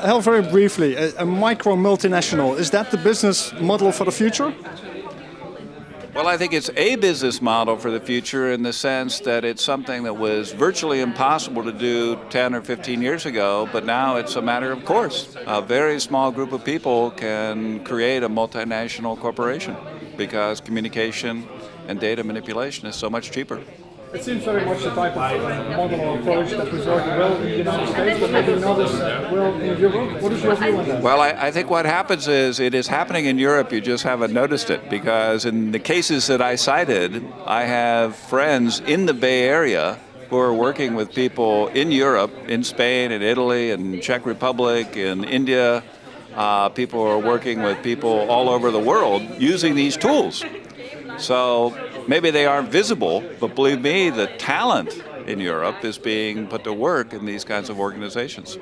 Hal, very briefly, a, a micro multinational, is that the business model for the future? Well, I think it's a business model for the future in the sense that it's something that was virtually impossible to do 10 or 15 years ago, but now it's a matter of course. A very small group of people can create a multinational corporation because communication and data manipulation is so much cheaper. It seems very much the type of model or approach that was working well in the United States, but maybe not as well in Europe. What is your view on that? Well, I, I, think what happens is it is happening in Europe, you just haven't noticed it. Because in the cases that I cited, I have friends in the Bay Area who are working with people in Europe, in Spain, in Italy, in Czech Republic, in India. Uh, people are working with people all over the world using these tools. So maybe they aren't visible, but believe me, the talent in Europe is being put to work in these kinds of organizations.